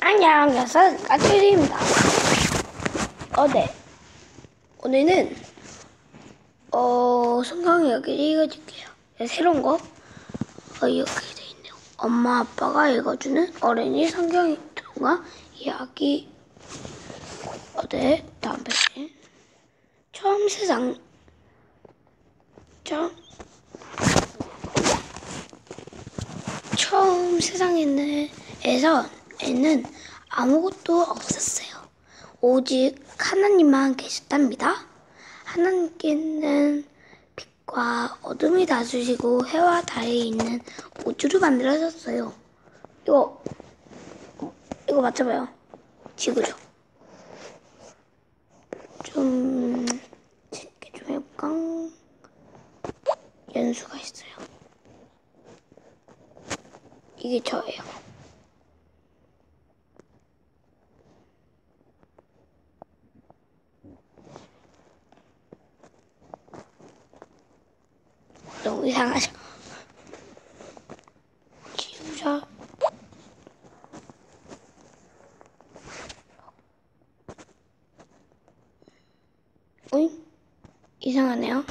안녕, 여러분. 까칠입니다. 어, 네. 오늘은, 어, 성경 이야기를 읽어줄게요. 네, 새로운 거, 어, 이렇게 돼 있네요. 엄마, 아빠가 읽어주는 어린이 성경 동화 이야기. 어, 네. 다음 페이지. 처음 세상, 처음, 처음 세상에는 에서 에는 아무것도 없었어요. 오직 하나님만 계셨답니다. 하나님께는 빛과 어둠이 다스리고 해와 달이 있는 우주를 만들어졌어요. 이거 이거 맞춰봐요. 지구죠. 좀 재밌게 좀 해볼까? 연수가 있어요. 이게 저예요. 너무 이상하죠? 지우자. 어이? 이상하네요.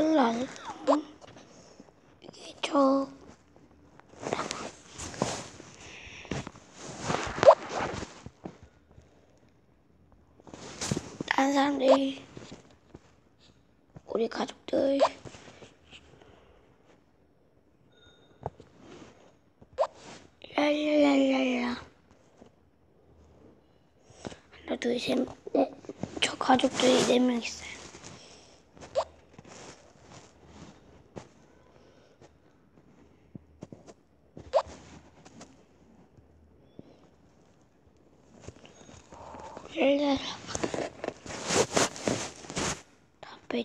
랄랄. 이게 저. 다른 사람들이 우리 가족들 랄랄랄랄라 하나 둘셋넷저 가족들이 네 명 있어요. 랄랄라 답변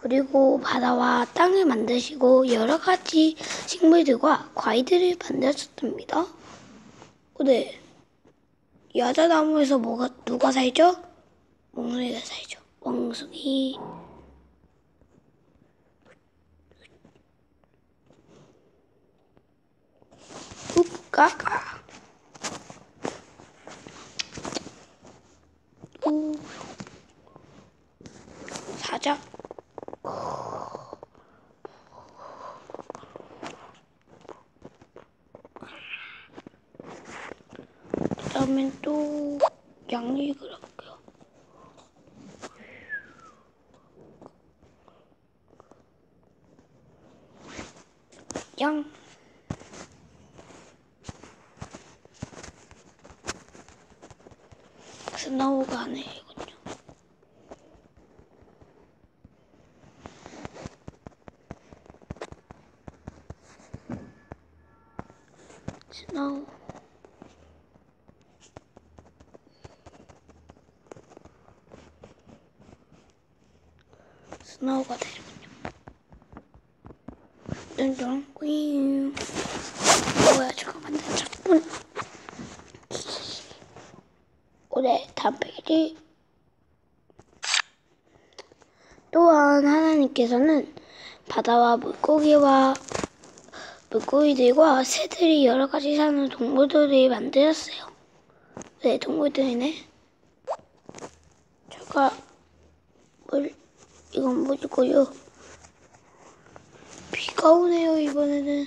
그리고 바다와 땅을 만드시고 여러 가지 식물들과 과일들을 만드셨답니다. 어, 네. 야자나무에서 뭐가 누가 살죠? 멍숭이가 살죠. 멍숭이. 욱까까. 우. 사자. 그 다음엔 또 양육을 할게요. 양. 해, 이 스노우. 스노우가 되는군요. 뜬뜬 꾸잉. 뭐야, 작품. 올해 다음 페이지. 또한 하나님께서는 바다와 물고기와 물고기들과 새들이 여러 가지 사는 동물들을 만드셨어요. 네, 동물들이네. 제가 물 이건 뭐고요? 비가 오네요 이번에는.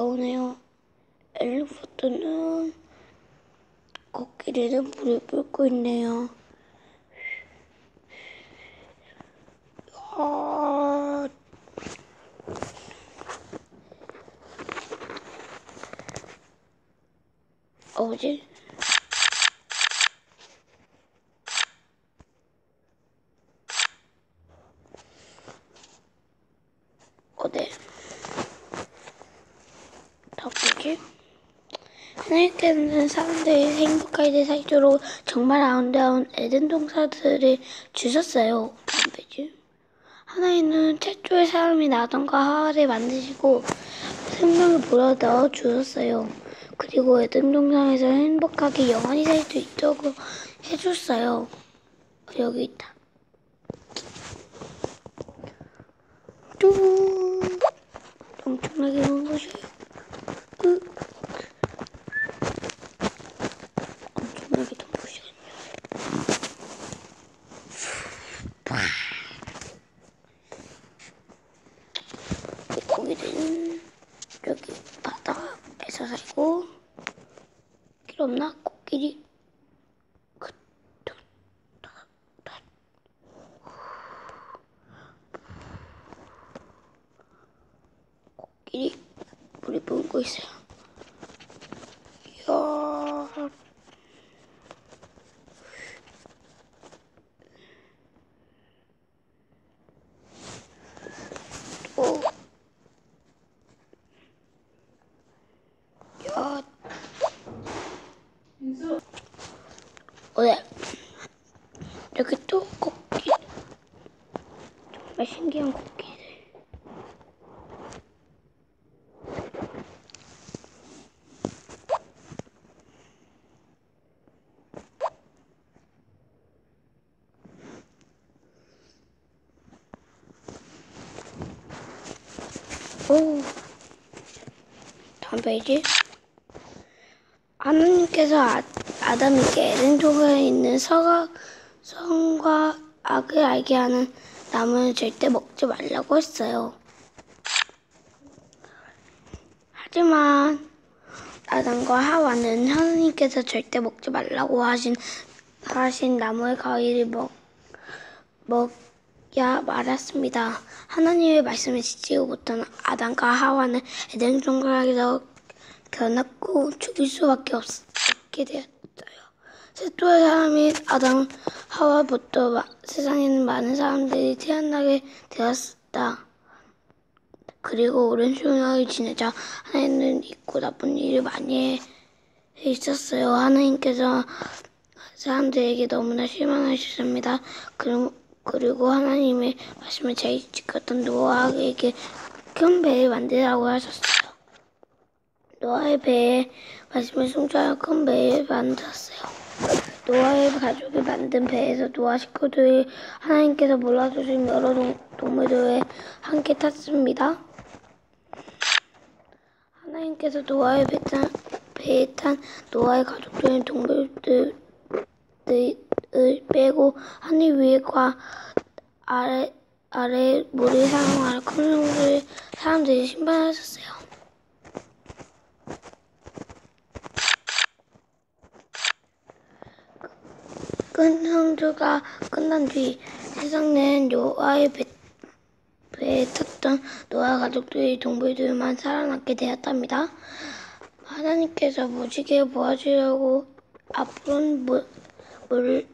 오네요. 엘리 포트는 코끼리는 물을 끓고 있네요. 아, 뭐지? 네. 덕분에 하나님께서는 사람들이 행복하게 살수 있도록 정말 아름다운 에덴 동산들을 주셨어요. 하나님은 최초의 사람이 나던과 하와를 만드시고 생명을 불어 넣어 주셨어요. 그리고 에덴 동산에서 행복하게 영원히 살 수 있도록 해줬어요. 여기 있다. 뚜 엄청나게 눈부셔요. 으. 엄청나게 눈부셔요. 고기들은 여기 바다에서 살고 길 없나? 코끼리 그, 두, 다, 다. 코끼리 불고 있어요. 이야. 또. 야. 어, 네. 여기 또 코끼리. 정말 신기한 코끼리들. 오. 다음 페이지. 하나님께서 아, 아담에게 에덴 동산에 있는 서가, 성과 악을 알게 하는 나무는 절대 먹지 말라고 했어요. 하지만 아담과 하와는 하나님께서 절대 먹지 말라고 하신 하신 나무의 가위를 먹먹 야 말았습니다. 하나님의 말씀을 지키고 못한 아담과 하와는 에덴 동산에서 견았고 죽일 수밖에 없, 없게 되었어요. 셋도의 사람이 아담 하와부터 마- 세상에는 많은 사람들이 태어나게 되었다. 그리고 오랜 수명을 지내자 하나님은 있고 나쁜 일을 많이 해 있었어요. 하나님께서 사람들에게 너무나 실망하셨습니다. 그럼- 그리고 하나님의 말씀을 잘 지켰던 노아에게 큰 배를 만들라고 하셨어요. 노아의 배에 말씀을 송자하여 큰 배를 만들었어요. 노아의 가족이 만든 배에서 노아 식구들이 하나님께서 몰라주신 여러 동, 동물들에 함께 탔습니다. 하나님께서 노아의 배에 탄 노아의 가족들은 동물들 을 빼고 하늘 위과 아래 아래 물을 사용하여 큰 성들을 사람들이 신발하셨어요. 큰 성주가 끝난 뒤 세상은 노아의 배, 배에 탔던 노아 가족들이 동물들만 살아남게 되었답니다. 하나님께서 무지개 모아주려고 앞으로는 물, 물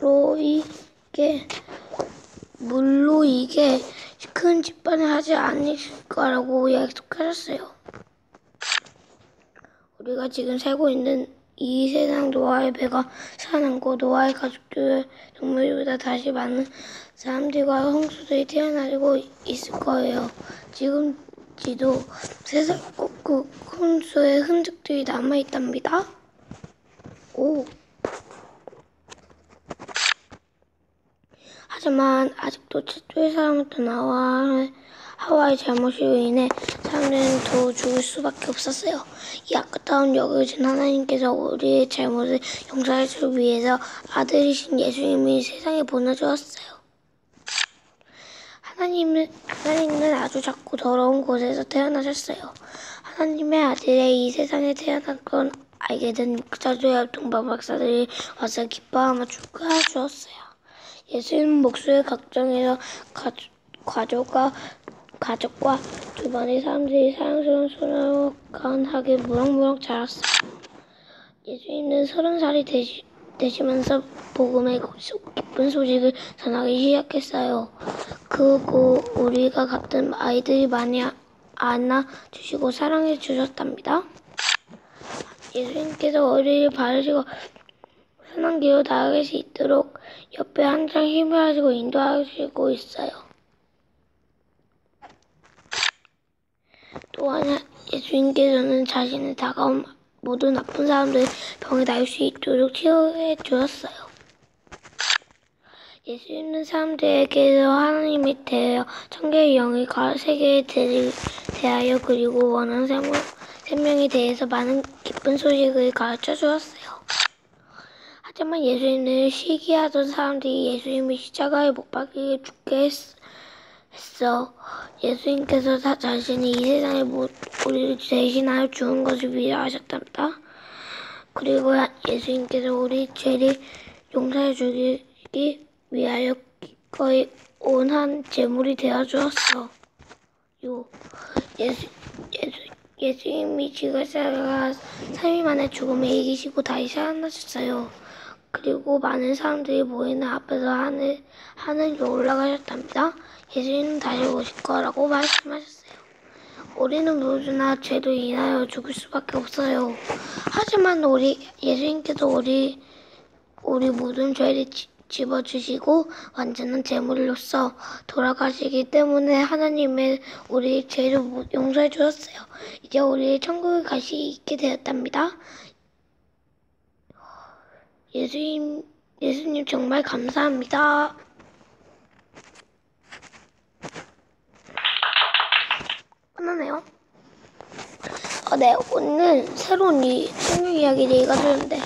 로 이게 물로 이게 큰 집안을 하지 않을 거라고 약속하셨어요. 우리가 지금 살고 있는 이 세상 노아의 배가 살아남고 노아의 가족들 동물보다 다시 많은 사람들과 홍수들이 태어나고 있을 거예요. 지금 지도 세상 꼭그 홍수의 흔적들이 남아 있답니다. 오. 하지만 아직도 최초의 사람부터 나와 하와의 잘못으로 인해 사람들은 더 죽을 수밖에 없었어요. 이 아까운 역을 진 하나님께서 우리의 잘못을 용서하기 위해서 아들이신 예수님이 세상에 보내주었어요. 하나님은, 하나님은 아주 작고 더러운 곳에서 태어나셨어요. 하나님의 아들의 이 세상에 태어난 건 알게 된 목사들, 동방 박사들이 와서 기뻐하며 축하해 주었어요. 예수님 각정에서 가족, 가족과 가족과 주변의 사람들이 사랑스러운 소나무 가운하게 무럭무럭 자랐어요. 예수님은 서른 살이 되시, 되시면서 복음의 소- 기쁜 소식을 전하기 시작했어요. 그리고 우리가 같은 아이들이 많이 아- 안아주시고 사랑해 주셨답니다. 예수님께서 우리를 바르시고 길로 나아갈 수 있도록 옆에 항상 힘을 하시고 인도하시고 있어요. 또한 예수님께서는 자신의 다가온 모든 나쁜 사람들 병이 나을 수 있도록 치유해 주었어요. 예수 믿는 사람들에게서 하나님이 천개의 영을 가 세계에 대- 대하여 그리고 원한 생명, 생명에 대해서 많은 기쁜 소식을 가르쳐 주었어요. 하지만 예수님을 시기하던 사람들이 예수님이 십자가에 못 박히게 죽게 했, 했어. 예수님께서 다 자신이 이 세상에 모- 우리를 대신하여 죽은 것을 위하셨답니다. 그리고 예수님께서 우리 죄를 용서해 주기 위하여 기꺼이 온한 제물이 되어 주었어. 요 예수 예수 예수님이 지구사가 3일 만에 죽음에 이기시고 다시 살아나셨어요. 그리고 많은 사람들이 모이는 앞에서 하늘 하늘로 올라가셨답니다. 예수님은 다시 오실 거라고 말씀하셨어요. 우리는 모두나 죄로 인하여 죽을 수밖에 없어요. 하지만 우리 예수님께서 우리 우리 모든 죄를 지- 집어주시고 완전한 제물로서 돌아가시기 때문에 하나님의 우리 죄를 모- 용서해 주셨어요. 이제 우리 천국에 있게 되었답니다. 예수님 예수님 정말 감사합니다. 끝나네요. 어, 네, 오늘 새로운 이 성경 이야기를 읽어주는데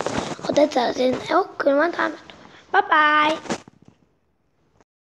어땠지 아시나요? 그러면 다음에 또 봐요. 바이바이.